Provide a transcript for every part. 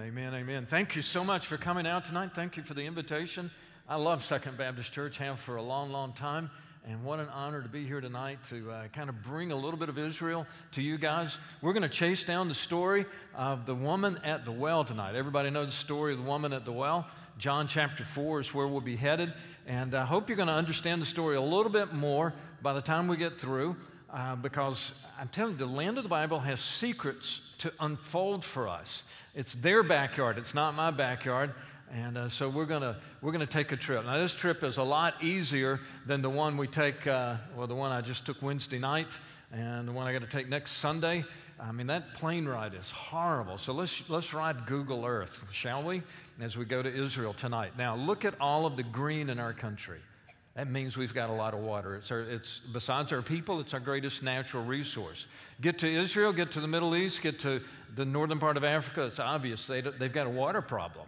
Amen, amen, amen. Thank you so much for coming out tonight. Thank you for the invitation. I love Second Baptist Church, have for a long, long time. And what an honor to be here tonight to uh, kind of bring a little bit of Israel to you guys. We're going to chase down the story of the woman at the well tonight. Everybody knows the story of the woman at the well. John chapter 4 is where we'll be headed. And I hope you're going to understand the story a little bit more by the time we get through. Uh, because I'm telling you, the land of the Bible has secrets to unfold for us. It's their backyard, it's not my backyard. And uh, so we're going to we're gonna take a trip. Now, this trip is a lot easier than the one we take, uh, well, the one I just took Wednesday night and the one I got to take next Sunday. I mean, that plane ride is horrible. So let's, let's ride Google Earth, shall we, as we go to Israel tonight. Now, look at all of the green in our country. That means we've got a lot of water. It's, our, it's besides our people, it's our greatest natural resource. Get to Israel, get to the Middle East, get to the northern part of Africa. It's obvious they, they've got a water problem.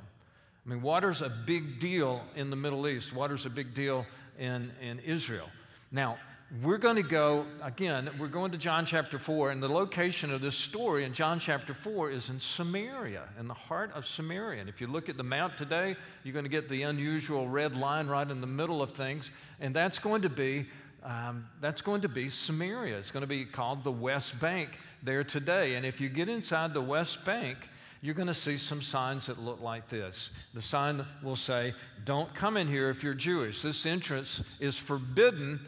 I mean, water's a big deal in the Middle East. Water's a big deal in, in Israel. Now, we're going to go, again, we're going to John chapter 4, and the location of this story in John chapter 4 is in Samaria, in the heart of Samaria. And if you look at the map today, you're going to get the unusual red line right in the middle of things, and that's going to be. Um, that's going to be Samaria. It's going to be called the West Bank there today. And if you get inside the West Bank, you're going to see some signs that look like this. The sign will say, Don't come in here if you're Jewish. This entrance is forbidden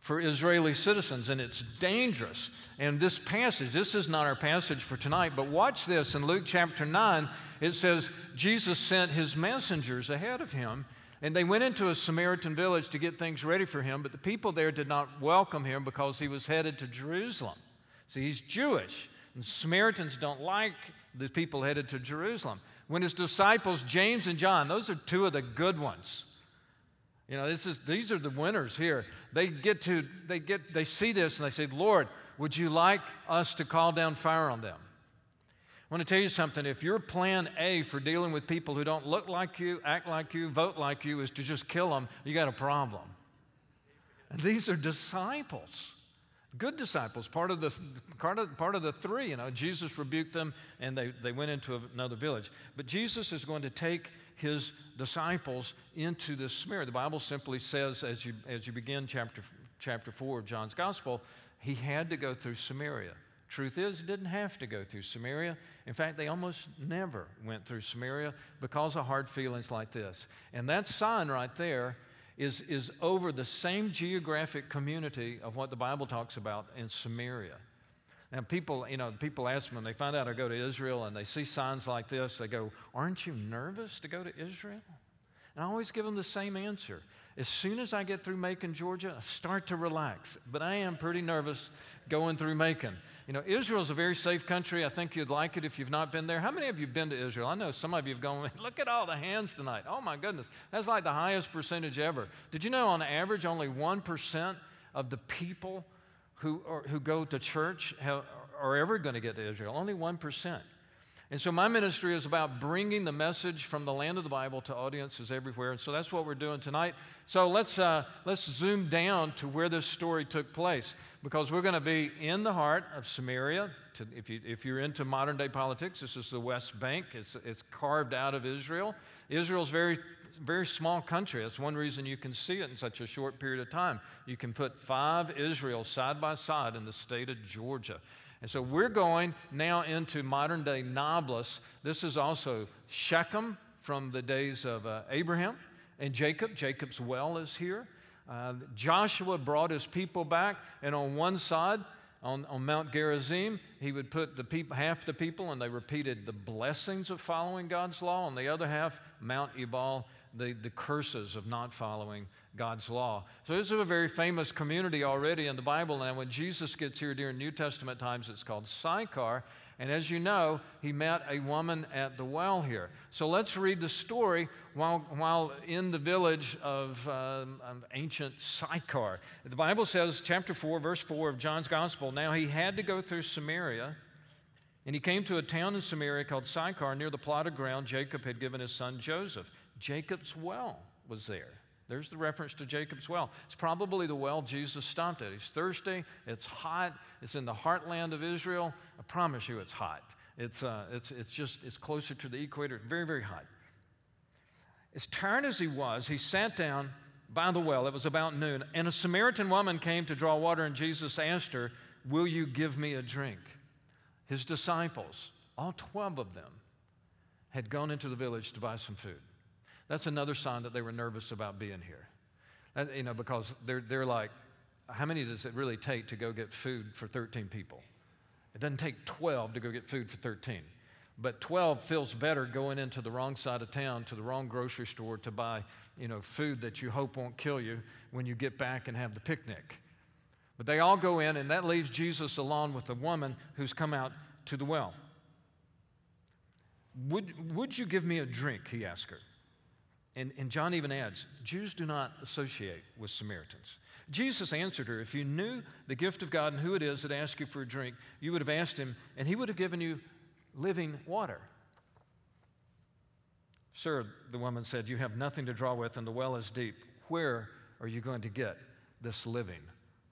for Israeli citizens, and it's dangerous. And this passage, this is not our passage for tonight, but watch this in Luke chapter 9. It says, Jesus sent his messengers ahead of him, and they went into a Samaritan village to get things ready for him, but the people there did not welcome him because he was headed to Jerusalem. See, he's Jewish, and Samaritans don't like the people headed to Jerusalem. When his disciples, James and John, those are two of the good ones, you know, this is, these are the winners here. They get to, they get, they see this and they say, Lord, would you like us to call down fire on them? I want to tell you something. If your plan A for dealing with people who don't look like you, act like you, vote like you is to just kill them, you got a problem. And these are disciples good disciples, part of the part of, part of the three. You know, Jesus rebuked them, and they, they went into another village. But Jesus is going to take his disciples into this Samaria. The Bible simply says, as you as you begin chapter chapter four of John's Gospel, he had to go through Samaria. Truth is, he didn't have to go through Samaria. In fact, they almost never went through Samaria because of hard feelings like this. And that sign right there is, is over the same geographic community of what the Bible talks about in Samaria. Now, people, you know, people ask me when they find out I go to Israel and they see signs like this, they go, Aren't you nervous to go to Israel? And I always give them the same answer. As soon as I get through Macon, Georgia, I start to relax. But I am pretty nervous going through Macon. You know, Israel is a very safe country. I think you'd like it if you've not been there. How many of you have been to Israel? I know some of you have gone, look at all the hands tonight. Oh my goodness. That's like the highest percentage ever. Did you know on average only 1% of the people who, are, who go to church have, are ever going to get to Israel? Only 1%. And so my ministry is about bringing the message from the land of the Bible to audiences everywhere. And so that's what we're doing tonight. So let's, uh, let's zoom down to where this story took place because we're going to be in the heart of Samaria. To, if, you, if you're into modern day politics, this is the West Bank. It's, it's carved out of Israel. Israel's very very small country. That's one reason you can see it in such a short period of time. You can put five Israel side by side in the state of Georgia. And so we're going now into modern day Nablus. This is also Shechem from the days of uh, Abraham and Jacob. Jacob's well is here. Uh, Joshua brought his people back, and on one side, on, on Mount Gerizim, he would put the people, half the people, and they repeated the blessings of following God's law. On the other half, Mount Ebal, the, the curses of not following God's law. So this is a very famous community already in the Bible. And when Jesus gets here during New Testament times, it's called Sychar. And as you know, he met a woman at the well here. So let's read the story while, while in the village of, um, of ancient Sychar. The Bible says, chapter 4, verse 4 of John's Gospel, now he had to go through Samaria. And he came to a town in Samaria called Sychar near the plot of ground Jacob had given his son Joseph. Jacob's well was there. There's the reference to Jacob's well. It's probably the well Jesus stopped at. He's thirsty, it's hot, it's in the heartland of Israel. I promise you it's hot. It's, uh, it's, it's just, it's closer to the equator, it's very, very hot. As tired as he was, he sat down by the well. It was about noon. And a Samaritan woman came to draw water, and Jesus asked her, Will you give me a drink? His disciples, all 12 of them, had gone into the village to buy some food. That's another sign that they were nervous about being here. That, you know, because they're, they're like, how many does it really take to go get food for 13 people? It doesn't take 12 to go get food for 13. But 12 feels better going into the wrong side of town to the wrong grocery store to buy, you know, food that you hope won't kill you when you get back and have the picnic. But they all go in, and that leaves Jesus alone with the woman who's come out to the well. Would, would you give me a drink? He asked her. And, and John even adds Jews do not associate with Samaritans. Jesus answered her, If you knew the gift of God and who it is that asks you for a drink, you would have asked him, and he would have given you living water. Sir, the woman said, You have nothing to draw with, and the well is deep. Where are you going to get this living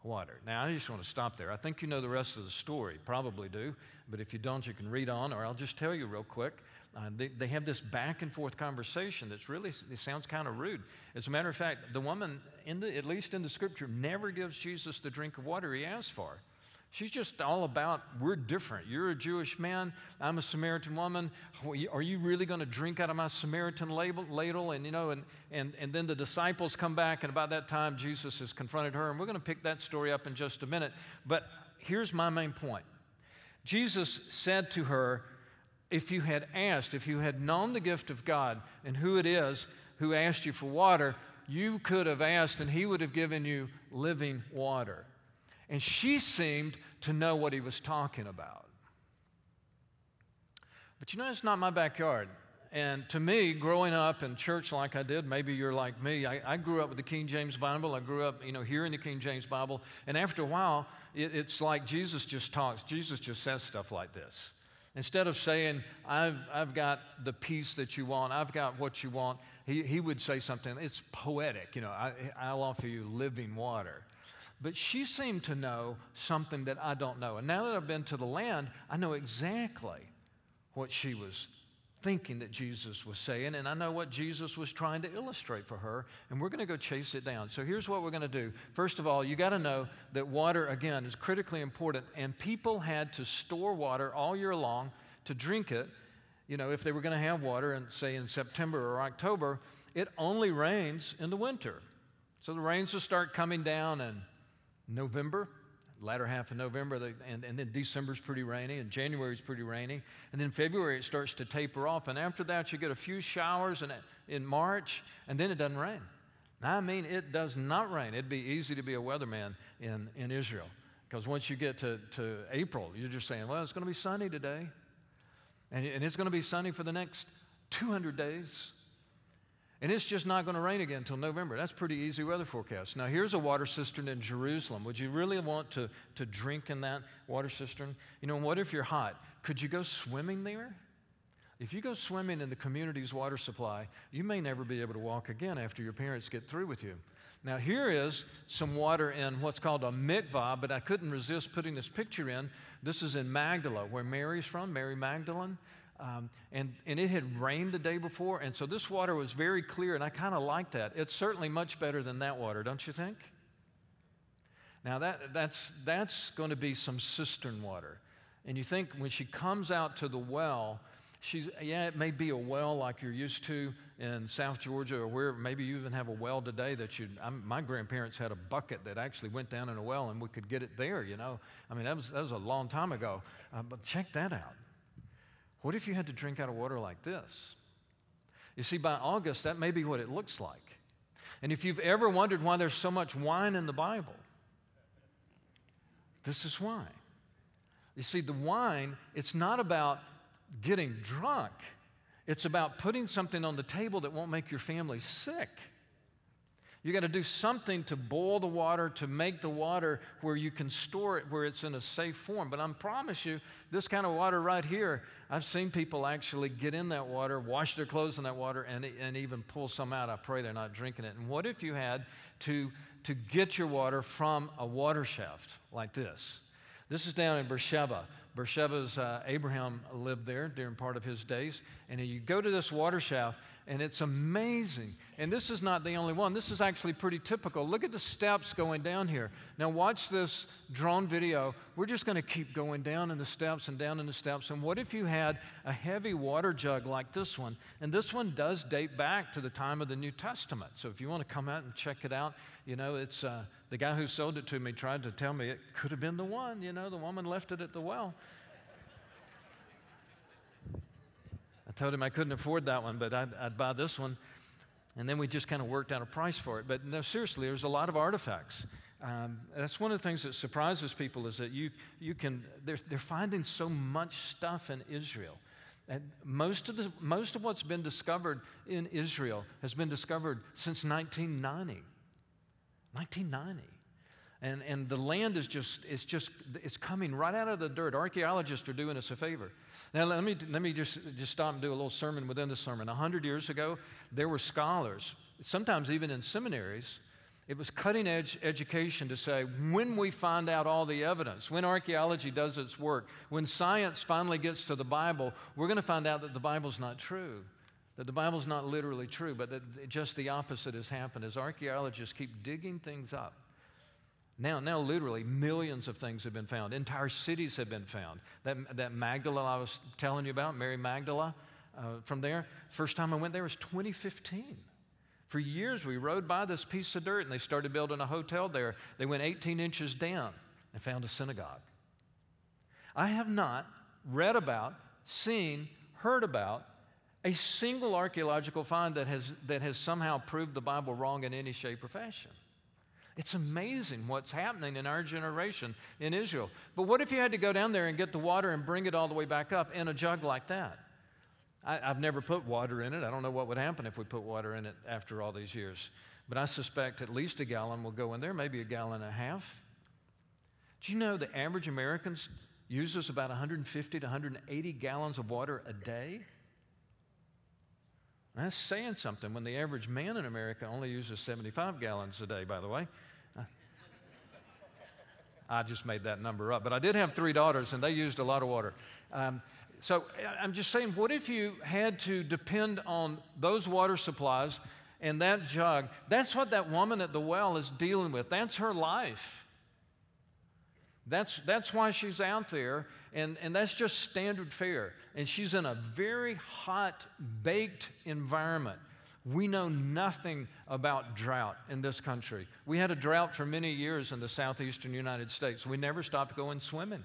water? Now, I just want to stop there. I think you know the rest of the story, probably do, but if you don't, you can read on, or I'll just tell you real quick. Uh, they, they have this back and forth conversation that's really, it sounds kind of rude. As a matter of fact, the woman, in the, at least in the scripture, never gives Jesus the drink of water he asks for. She's just all about, we're different. You're a Jewish man, I'm a Samaritan woman. Are you really going to drink out of my Samaritan ladle? And, you know, and, and, and then the disciples come back, and about that time, Jesus has confronted her. And we're going to pick that story up in just a minute. But here's my main point Jesus said to her, if you had asked, if you had known the gift of God and who it is who asked you for water, you could have asked and he would have given you living water. And she seemed to know what he was talking about. But you know, it's not my backyard. And to me, growing up in church like I did, maybe you're like me, I, I, grew up with the King James Bible. I grew up, you know, hearing the King James Bible. And after a while, it, it's like Jesus just talks. Jesus just says stuff like this. Instead of saying, I've, I've got the peace that you want, I've got what you want, he, he would say something, it's poetic, you know, I, I'll offer you living water. But she seemed to know something that I don't know. And now that I've been to the land, I know exactly what she was thinking that Jesus was saying, and I know what Jesus was trying to illustrate for her, and we're going to go chase it down. So here's what we're going to do. First of all, you got to know that water, again, is critically important, and people had to store water all year long to drink it. You know, if they were going to have water, and say in September or October, it only rains in the winter. So the rains will start coming down in November, latter half of November, and, and then December's pretty rainy, and January's pretty rainy, and then February it starts to taper off, and after that you get a few showers in, in March, and then it doesn't rain. I mean, it does not rain. It'd be easy to be a weatherman in, in Israel, because once you get to, to April, you're just saying, well, it's going to be sunny today, and, and it's going to be sunny for the next 200 days. And it's just not going to rain again until November. That's pretty easy weather forecast. Now, here's a water cistern in Jerusalem. Would you really want to, to drink in that water cistern? You know, what if you're hot? Could you go swimming there? If you go swimming in the community's water supply, you may never be able to walk again after your parents get through with you. Now, here is some water in what's called a mikvah, but I couldn't resist putting this picture in. This is in Magdala, where Mary's from, Mary Magdalene. Um, and, and it had rained the day before, and so this water was very clear, and I kind of like that. It's certainly much better than that water, don't you think? Now, that, that's, that's going to be some cistern water. And you think when she comes out to the well, she's, yeah, it may be a well like you're used to in South Georgia, or where maybe you even have a well today that you, my grandparents had a bucket that actually went down in a well and we could get it there, you know. I mean, that was, that was a long time ago. Uh, but check that out. What if you had to drink out of water like this? You see, by August, that may be what it looks like. And if you've ever wondered why there's so much wine in the Bible, this is why. You see, the wine, it's not about getting drunk, it's about putting something on the table that won't make your family sick. You got to do something to boil the water, to make the water where you can store it, where it's in a safe form. But I promise you, this kind of water right here, I've seen people actually get in that water, wash their clothes in that water, and, and even pull some out. I pray they're not drinking it. And what if you had to, to get your water from a water shaft like this? This is down in Beersheba. Beersheba's uh, Abraham lived there during part of his days. And you go to this water shaft, and it's amazing. And this is not the only one. This is actually pretty typical. Look at the steps going down here. Now, watch this drone video. We're just going to keep going down in the steps and down in the steps. And what if you had a heavy water jug like this one? And this one does date back to the time of the New Testament. So if you want to come out and check it out, you know, it's uh, the guy who sold it to me tried to tell me it could have been the one. You know, the woman left it at the well. Told him I couldn't afford that one, but I'd, I'd buy this one. And then we just kind of worked out a price for it. But no, seriously, there's a lot of artifacts. Um, that's one of the things that surprises people is that you, you can, they're, they're finding so much stuff in Israel. And most of, the, most of what's been discovered in Israel has been discovered since 1990. 1990. And, and the land is just, it's just, it's coming right out of the dirt. Archaeologists are doing us a favor. Now, let me, let me just, just stop and do a little sermon within the sermon. A hundred years ago, there were scholars, sometimes even in seminaries, it was cutting edge education to say when we find out all the evidence, when archaeology does its work, when science finally gets to the Bible, we're going to find out that the Bible's not true. That the Bible's not literally true, but that just the opposite has happened as archaeologists keep digging things up now, now, literally, millions of things have been found. Entire cities have been found. That, that Magdala I was telling you about, Mary Magdala, uh, from there, first time I went there was 2015. For years, we rode by this piece of dirt and they started building a hotel there. They went 18 inches down and found a synagogue. I have not read about, seen, heard about a single archaeological find that has, that has somehow proved the Bible wrong in any shape or fashion. It's amazing what's happening in our generation in Israel. But what if you had to go down there and get the water and bring it all the way back up in a jug like that? I, have never put water in it. I don't know what would happen if we put water in it after all these years. But I suspect at least a gallon will go in there, maybe a gallon and a half. Do you know the average American uses about 150 to 180 gallons of water a day? That's saying something when the average man in America only uses 75 gallons a day, by the way. I just made that number up. But I did have three daughters, and they used a lot of water. Um, so I'm just saying, what if you had to depend on those water supplies and that jug? That's what that woman at the well is dealing with. That's her life. That's, that's why she's out there, and, and that's just standard fare. And she's in a very hot, baked environment. We know nothing about drought in this country. We had a drought for many years in the southeastern United States. We never stopped going swimming.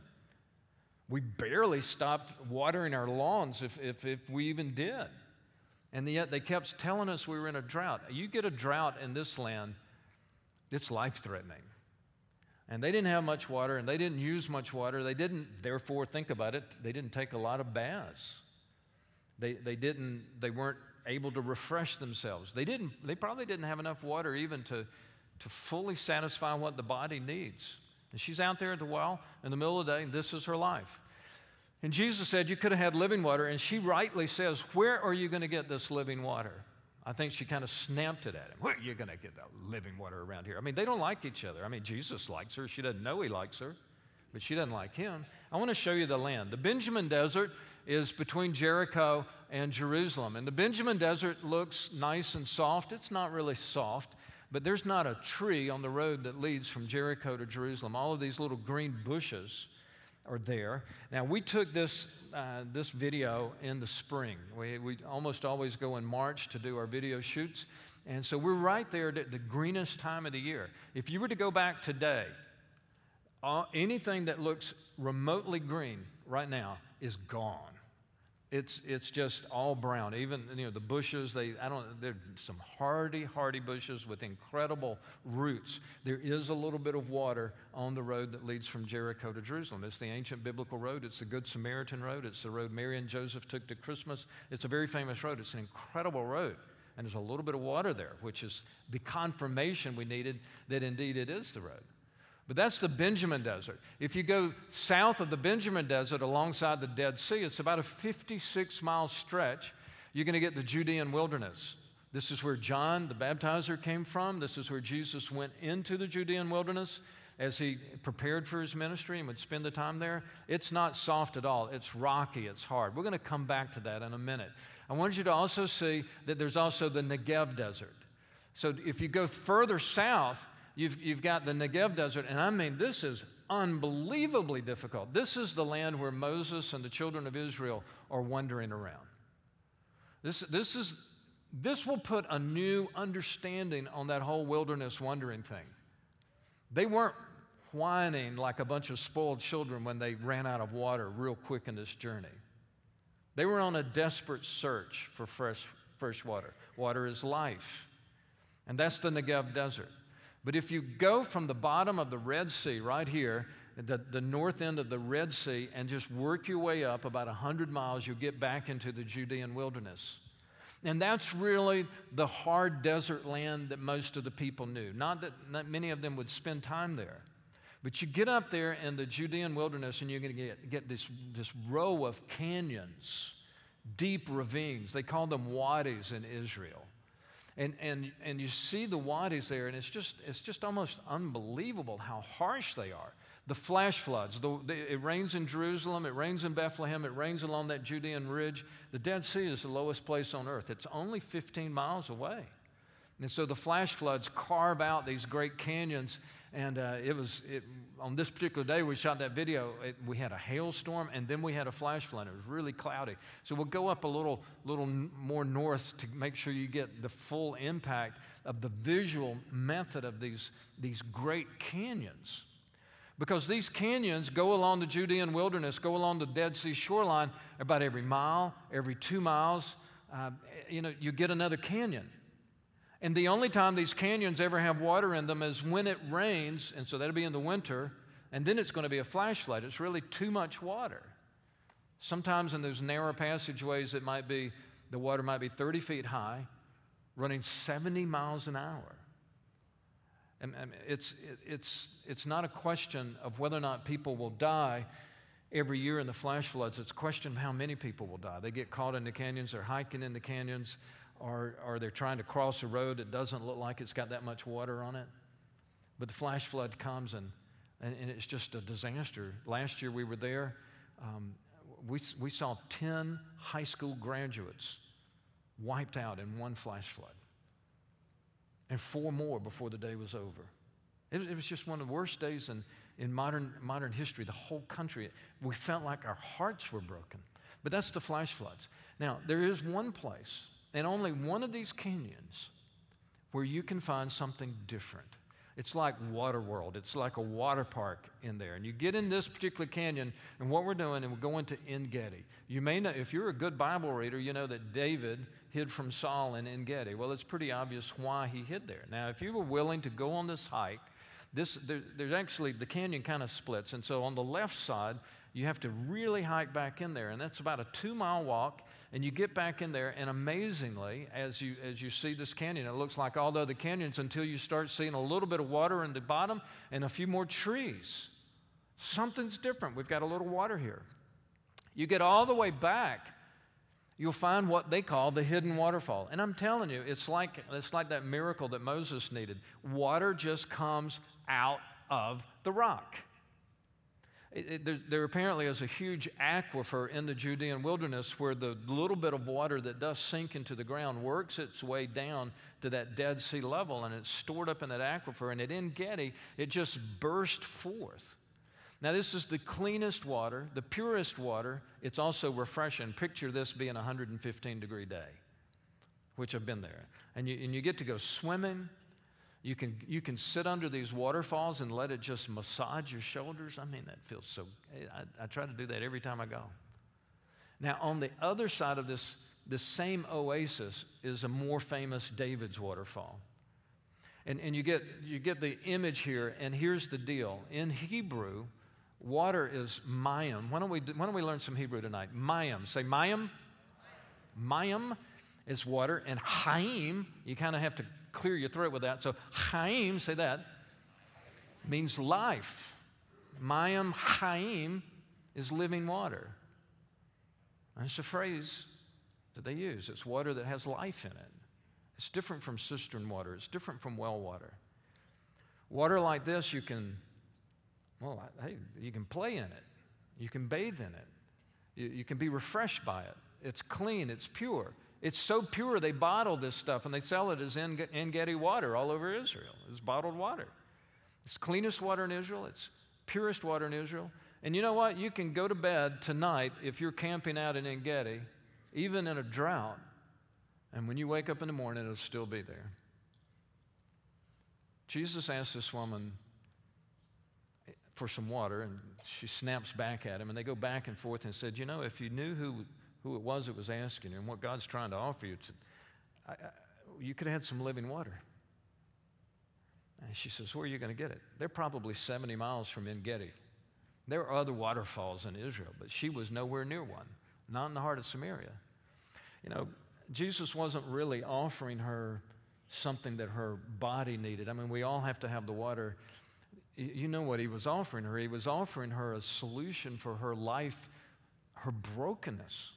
We barely stopped watering our lawns if, if, if we even did. And yet they kept telling us we were in a drought. You get a drought in this land, it's life threatening. And they didn't have much water and they didn't use much water. They didn't, therefore, think about it, they didn't take a lot of baths. They, they, didn't, they weren't able to refresh themselves. They, didn't, they probably didn't have enough water even to, to fully satisfy what the body needs. And she's out there at the well in the middle of the day, and this is her life. And Jesus said, You could have had living water. And she rightly says, Where are you going to get this living water? I think she kind of snapped it at him. Where are you going to get that living water around here? I mean, they don't like each other. I mean, Jesus likes her. She doesn't know he likes her, but she doesn't like him. I want to show you the land. The Benjamin Desert is between Jericho and Jerusalem. And the Benjamin Desert looks nice and soft. It's not really soft, but there's not a tree on the road that leads from Jericho to Jerusalem. All of these little green bushes are there. Now, we took this, uh, this video in the spring. We, we almost always go in March to do our video shoots. And so we're right there at the greenest time of the year. If you were to go back today, uh, anything that looks remotely green right now is gone it's, it's just all brown. Even, you know, the bushes, they, I don't, there's some hardy, hardy bushes with incredible roots. There is a little bit of water on the road that leads from Jericho to Jerusalem. It's the ancient biblical road. It's the Good Samaritan road. It's the road Mary and Joseph took to Christmas. It's a very famous road. It's an incredible road. And there's a little bit of water there, which is the confirmation we needed that indeed it is the road. But that's the Benjamin Desert. If you go south of the Benjamin Desert alongside the Dead Sea, it's about a 56 mile stretch. You're going to get the Judean wilderness. This is where John the baptizer came from. This is where Jesus went into the Judean wilderness. as he prepared for his ministry and would spend the time there, it's not soft at all. It's rocky, it's hard. We're going to come back to that in a minute. I want you to also see that there's also the Negev Desert. So if you go further south, you've, you've got the Negev Desert, and I mean, this is unbelievably difficult. This is the land where Moses and the children of Israel are wandering around. This, this, is, this will put a new understanding on that whole wilderness wandering thing. They weren't whining like a bunch of spoiled children when they ran out of water real quick in this journey. They were on a desperate search for fresh, fresh water. Water is life. And that's the Negev Desert. But if you go from the bottom of the Red Sea, right here, the, the north end of the Red Sea, and just work your way up about 100 miles, you'll get back into the Judean wilderness. And that's really the hard desert land that most of the people knew. Not that not many of them would spend time there. But you get up there in the Judean wilderness and you're going to get, get this, this row of canyons, deep ravines. They call them wadis in Israel. And, and, and you see the wadis there, and it's just, it's just almost unbelievable how harsh they are. The flash floods, the, the, it rains in Jerusalem, it rains in Bethlehem, it rains along that Judean ridge. The Dead Sea is the lowest place on earth. It's only 15 miles away. And so the flash floods carve out these great canyons. And uh, it was it, on this particular day we shot that video. It, we had a hailstorm and then we had a flash flood. It was really cloudy. So we'll go up a little, little more north to make sure you get the full impact of the visual method of these, these great canyons. Because these canyons go along the Judean wilderness, go along the Dead Sea shoreline about every mile, every two miles. Uh, you know, you get another canyon. And the only time these canyons ever have water in them is when it rains, and so that'll be in the winter, and then it's going to be a flash flood. It's really too much water. Sometimes in those narrow passageways, it might be the water might be 30 feet high, running 70 miles an hour. And, it's, it's, it's not a question of whether or not people will die every year in the flash floods. It's a question of how many people will die. They get caught in the canyons, they're hiking in the canyons, or, or they're trying to cross a road that doesn't look like it's got that much water on it. But the flash flood comes and, and, and it's just a disaster. Last year we were there. Um, we, we saw 10 high school graduates wiped out in one flash flood and four more before the day was over. It, it, was just one of the worst days in, in modern, modern history. The whole country, we felt like our hearts were broken. But that's the flash floods. Now, there is one place, and only one of these canyons, where you can find something different. It's like Waterworld. It's like a water park in there. And you get in this particular canyon, and what we're doing, and we're going to En Gedi. You may know, if you're a good Bible reader, you know that David hid from Saul in En Gedi. Well, it's pretty obvious why he hid there. Now, if you were willing to go on this hike, this, there, there's actually, the canyon kind of splits. And so on the left side, you have to really hike back in there. And that's about a two mile walk. And you get back in there, and amazingly, as you, as you see this canyon, it looks like all the other canyons until you start seeing a little bit of water in the bottom and a few more trees. Something's different. We've got a little water here. You get all the way back, you'll find what they call the hidden waterfall. And I'm telling you, it's like, it's like that miracle that Moses needed. Water just comes out of the rock. It, there, there, apparently is a huge aquifer in the Judean wilderness where the little bit of water that does sink into the ground works its way down to that Dead Sea level and it's stored up in that aquifer. And at En Gedi, it just burst forth. Now, this is the cleanest water, the purest water. It's also refreshing. Picture this being a 115 degree day, which I've been there. And you, and you get to go swimming you can, you can sit under these waterfalls and let it just massage your shoulders. I mean, that feels so. I, I try to do that every time I go. Now, on the other side of this, this same oasis is a more famous David's waterfall. And, and you, get, you get the image here, and here's the deal. In Hebrew, water is mayim. Why don't we, why don't we learn some Hebrew tonight? Mayim. Say mayim. Mayim is water, and haim, you kind of have to clear your throat with that. So, Chaim, say that, means life. Mayim Chaim is living water. That's a phrase that they use. It's water that has life in it. It's different from cistern water, it's different from well water. Water like this, you can Well, hey, you can play in it, you can bathe in it, you, you can be refreshed by it. It's clean, it's pure. It's so pure they bottle this stuff and they sell it as En Gedi water all over Israel. It's bottled water. It's cleanest water in Israel, it's purest water in Israel. And you know what? You can go to bed tonight if you're camping out in En Gedi, even in a drought, and when you wake up in the morning, it'll still be there. Jesus asked this woman for some water, and she snaps back at him, and they go back and forth and said, You know, if you knew who, who it was that was asking you and what God's trying to offer you, you could have had some living water. And she says, Where are you going to get it? They're probably 70 miles from En Gedi. There are other waterfalls in Israel, but she was nowhere near one, not in the heart of Samaria. You know, Jesus wasn't really offering her something that her body needed. I mean, we all have to have the water. You know what he was offering her? He was offering her a solution for her life, her brokenness.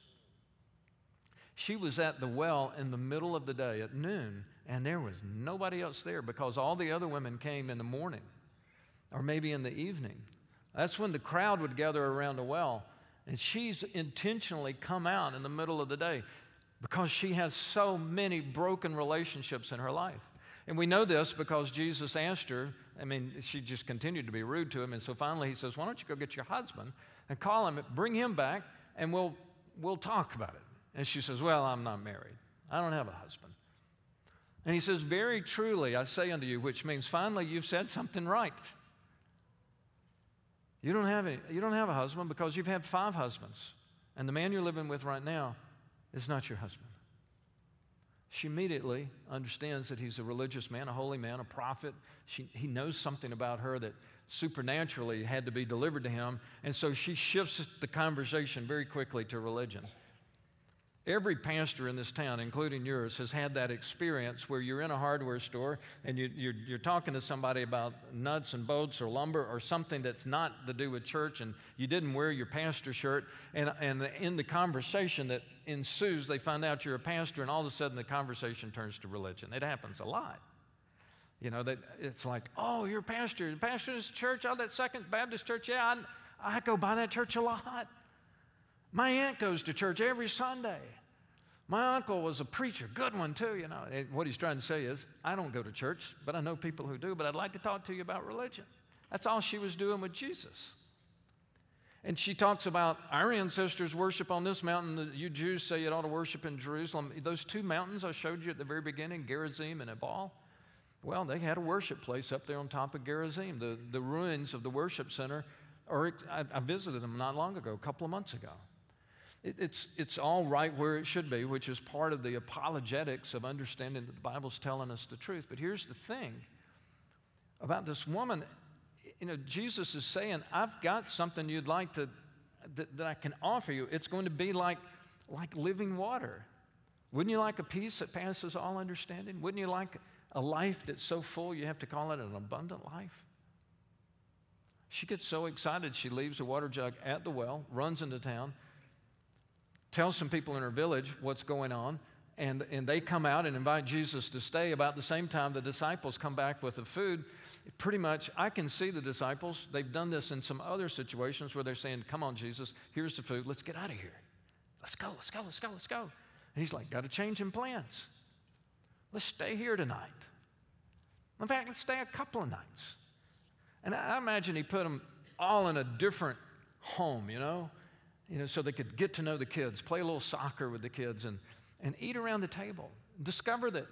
She was at the well in the middle of the day at noon, and there was nobody else there because all the other women came in the morning or maybe in the evening. That's when the crowd would gather around the well. And she's intentionally come out in the middle of the day because she has so many broken relationships in her life. And we know this because Jesus asked her, I mean, she just continued to be rude to him. And so finally he says, Why don't you go get your husband and call him, bring him back, and we'll, we'll talk about it. And she says, Well, I'm not married. I don't have a husband. And he says, Very truly, I say unto you, which means finally you've said something right. You don't have, any, you don't have a husband because you've had five husbands. And the man you're living with right now is not your husband. She immediately understands that he's a religious man, a holy man, a prophet. She, he knows something about her that supernaturally had to be delivered to him. And so she shifts the conversation very quickly to religion. Every pastor in this town, including yours, has had that experience where you're in a hardware store and you, you're, you're talking to somebody about nuts and bolts or lumber or something that's not to do with church and you didn't wear your pastor shirt. And, and in the conversation that ensues, they find out you're a pastor and all of a sudden the conversation turns to religion. It happens a lot. You know, that it's like, oh, you're a pastor. The pastor of this church, oh, that Second Baptist church. Yeah, I, I go by that church a lot. My aunt goes to church every Sunday. My uncle was a preacher, good one too, you know. And what he's trying to say is, I don't go to church, but I know people who do, but I'd like to talk to you about religion. That's all she was doing with Jesus. And she talks about our ancestors worship on this mountain. You Jews say you ought to worship in Jerusalem. Those two mountains I showed you at the very beginning, Gerizim and Ebal, well, they had a worship place up there on top of Gerizim. The, the ruins of the worship center, or I, I visited them not long ago, a couple of months ago. It, it's, it's all right where it should be, which is part of the apologetics of understanding that the Bible's telling us the truth. But here's the thing about this woman you know, Jesus is saying, I've got something you'd like to, that, that I can offer you. It's going to be like, like living water. Wouldn't you like a peace that passes all understanding? Wouldn't you like a life that's so full you have to call it an abundant life? She gets so excited, she leaves the water jug at the well, runs into town, tells some people in her village what's going on, and, and they come out and invite Jesus to stay. About the same time, the disciples come back with the food. Pretty much, I can see the disciples. They've done this in some other situations where they're saying, Come on, Jesus, here's the food. Let's get out of here. Let's go, let's go, let's go, let's go. And he's like, Got to change in plans. Let's stay here tonight. In fact, let's stay a couple of nights. And I imagine he put them all in a different home, you know? You know, so they could get to know the kids, play a little soccer with the kids, and, and eat around the table. Discover that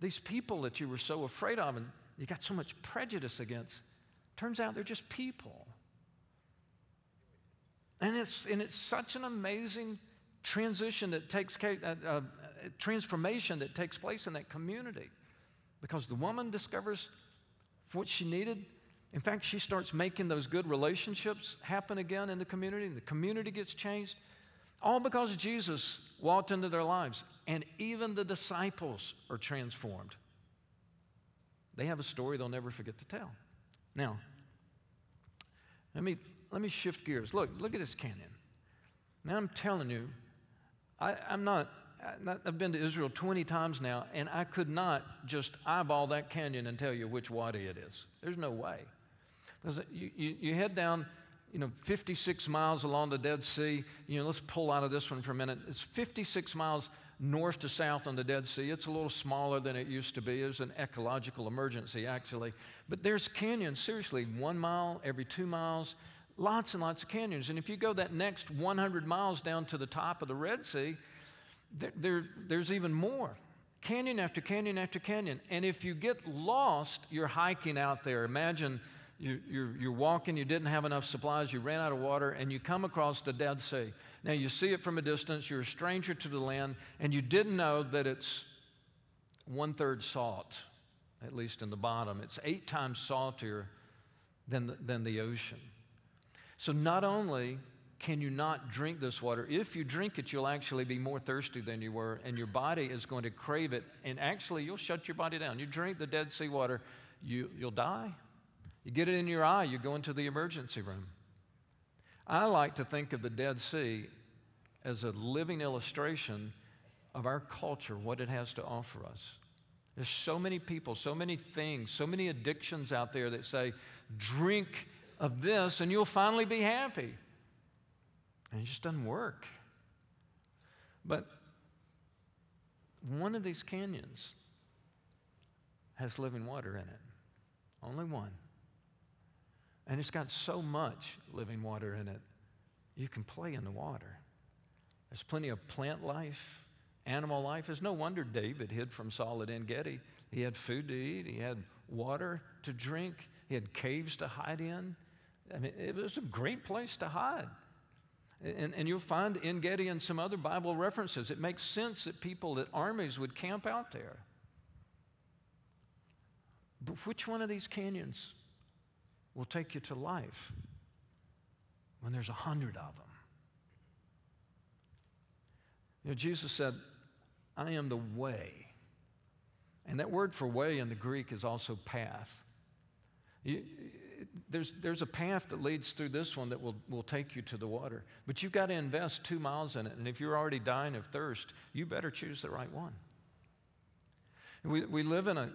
these people that you were so afraid of and you got so much prejudice against, turns out they're just people. And it's, and it's such an amazing transition that takes, uh, uh, transformation that takes place in that community because the woman discovers what she needed in fact, she starts making those good relationships happen again in the community. And the community gets changed, all because Jesus walked into their lives. And even the disciples are transformed. They have a story they'll never forget to tell. Now, let me, let me shift gears. Look, look at this canyon. Now, I'm telling you, I, I'm not I've been to Israel 20 times now, and I could not just eyeball that canyon and tell you which wadi it is. There's no way. Because you, you, you head down, you know, 56 miles along the Dead Sea. You know, let's pull out of this one for a minute. It's 56 miles north to south on the Dead Sea. It's a little smaller than it used to be. It's an ecological emergency, actually. But there's canyons, seriously, one mile every two miles, lots and lots of canyons. And if you go that next 100 miles down to the top of the Red Sea, there, there, there's even more. Canyon after canyon after canyon. And if you get lost, you're hiking out there. Imagine you, you're, you're walking, you didn't have enough supplies, you ran out of water, and you come across the Dead Sea. Now you see it from a distance, you're a stranger to the land, and you didn't know that it's one third salt, at least in the bottom. It's eight times saltier than the, than the ocean. So not only can you not drink this water, if you drink it, you'll actually be more thirsty than you were, and your body is going to crave it, and actually you'll shut your body down. You drink the Dead Sea water, you, you'll die. You get it in your eye, you go into the emergency room. I like to think of the Dead Sea as a living illustration of our culture, what it has to offer us. There's so many people, so many things, so many addictions out there that say, drink of this and you'll finally be happy. And it just doesn't work. But one of these canyons has living water in it, only one. And it's got so much living water in it, you can play in the water. There's plenty of plant life, animal life. It's no wonder David hid from Saul at En Gedi. He had food to eat, he had water to drink, he had caves to hide in. I mean, it was a great place to hide. And, and you'll find En Gedi and some other Bible references. It makes sense that people, that armies would camp out there. But which one of these canyons will take you to life when there's a hundred of them. You know, Jesus said, I am the way. And that word for way in the Greek is also path. You, there's, there's a path that leads through this one that will, will take you to the water. But you've got to invest two miles in it. And if you're already dying of thirst, you better choose the right one. We, we, live in a,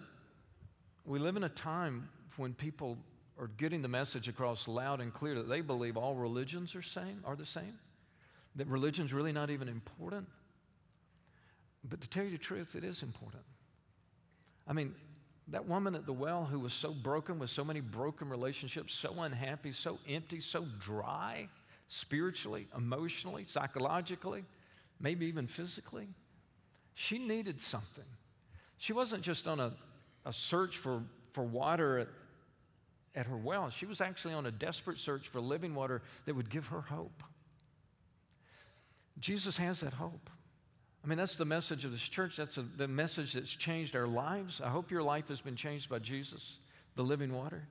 we live in a time when people are getting the message across loud and clear that they believe all religions are same are the same, that religion's really not even important. But to tell you the truth, it is important. I mean, that woman at the well who was so broken with so many broken relationships, so unhappy, so empty, so dry, spiritually, emotionally, psychologically, maybe even physically, she needed something. She wasn't just on a, a search for, for water at at her well. She was actually on a desperate search for living water that would give her hope. Jesus has that hope. I mean, that's the message of this church. That's a, the message that's changed our lives. I hope your life has been changed by Jesus, the living water.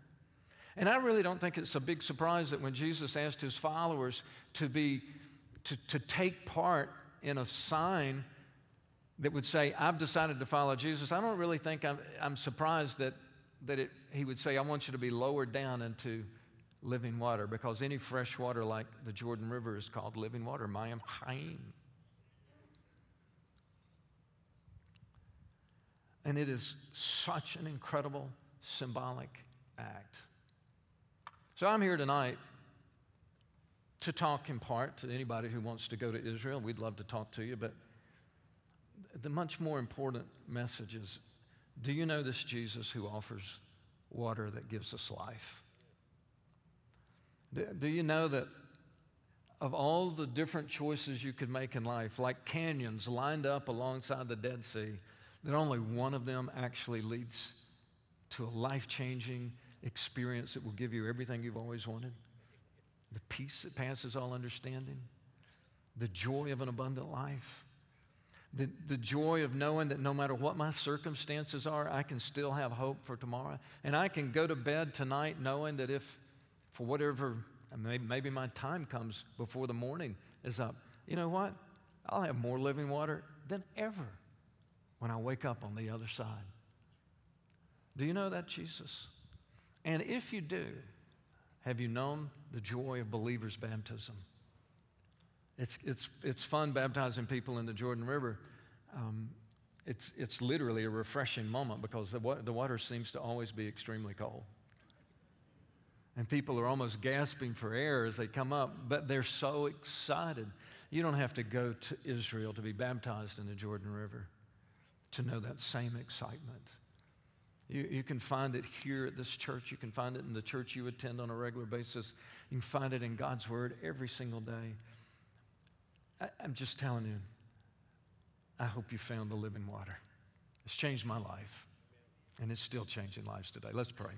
And I really don't think it's a big surprise that when Jesus asked his followers to be to, to take part in a sign that would say, I've decided to follow Jesus, I don't really think I'm, I'm surprised that that it, he would say, I want you to be lowered down into living water because any fresh water like the Jordan River is called living water, Mayim Chaim. And it is such an incredible symbolic act. So I'm here tonight to talk in part to anybody who wants to go to Israel. We'd love to talk to you, but the much more important message is do you know this Jesus who offers water that gives us life? Do, you know that of all the different choices you could make in life, like canyons lined up alongside the Dead Sea, that only one of them actually leads to a life changing experience that will give you everything you've always wanted? The peace that passes all understanding, the joy of an abundant life the, the joy of knowing that no matter what my circumstances are, I can still have hope for tomorrow. And I can go to bed tonight knowing that if, for whatever, maybe, maybe my time comes before the morning is up, you know what? I'll have more living water than ever when I wake up on the other side. Do you know that, Jesus? And if you do, have you known the joy of believer's baptism? It's, it's, it's fun baptizing people in the Jordan River. Um, it's, it's literally a refreshing moment because the, wa- the water seems to always be extremely cold. And people are almost gasping for air as they come up, but they're so excited. You don't have to go to Israel to be baptized in the Jordan River to know that same excitement. You, you can find it here at this church. You can find it in the church you attend on a regular basis. You can find it in God's Word every single day. I, I'm just telling you, I hope you found the living water. It's changed my life, and it's still changing lives today. Let's pray.